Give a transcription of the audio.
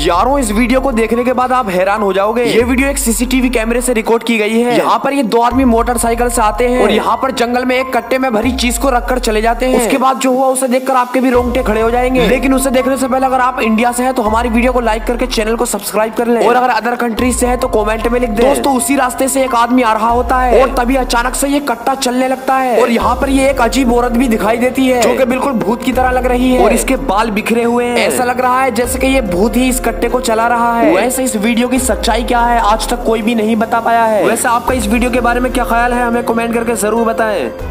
यारों, इस वीडियो को देखने के बाद आप हैरान हो जाओगे। ये वीडियो एक सीसीटीवी कैमरे से रिकॉर्ड की गई है। यहाँ पर ये दो आदमी मोटरसाइकिल से आते हैं। और यहाँ पर जंगल में एक कट्टे में भरी चीज़ को रखकर चले जाते हैं। उसके बाद जो हुआ, उसे देखकर आपके भी रोंगटे खड़े हो जाएँगे। लेकिन उसे देखने से पहले अगर आप इंडिया से है तो हमारी वीडियो को लाइक करके चैनल को सब्सक्राइब कर ले। और अगर अदर कंट्रीज़ से है तो कॉमेंट में लिख दे। दोस्तों, उसी रास्ते से एक आदमी आ रहा होता है। और तभी अचानक से ये कट्टा चलने लगता है। और यहाँ पर ये एक अजीब औरत भी दिखाई देती है, जो की बिल्कुल भूत की तरह लग रही है। और इसके बाल बिखरे हुए हैं। ऐसा लग रहा है जैसे की ये भूत ही इस कट्टे को चला रहा है। वैसे इस वीडियो की सच्चाई क्या है आज तक कोई भी नहीं बता पाया है। वैसे आपका इस वीडियो के बारे में क्या ख्याल है हमें कमेंट करके ज़रूर बताएँ।